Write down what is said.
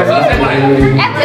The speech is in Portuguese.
É você. É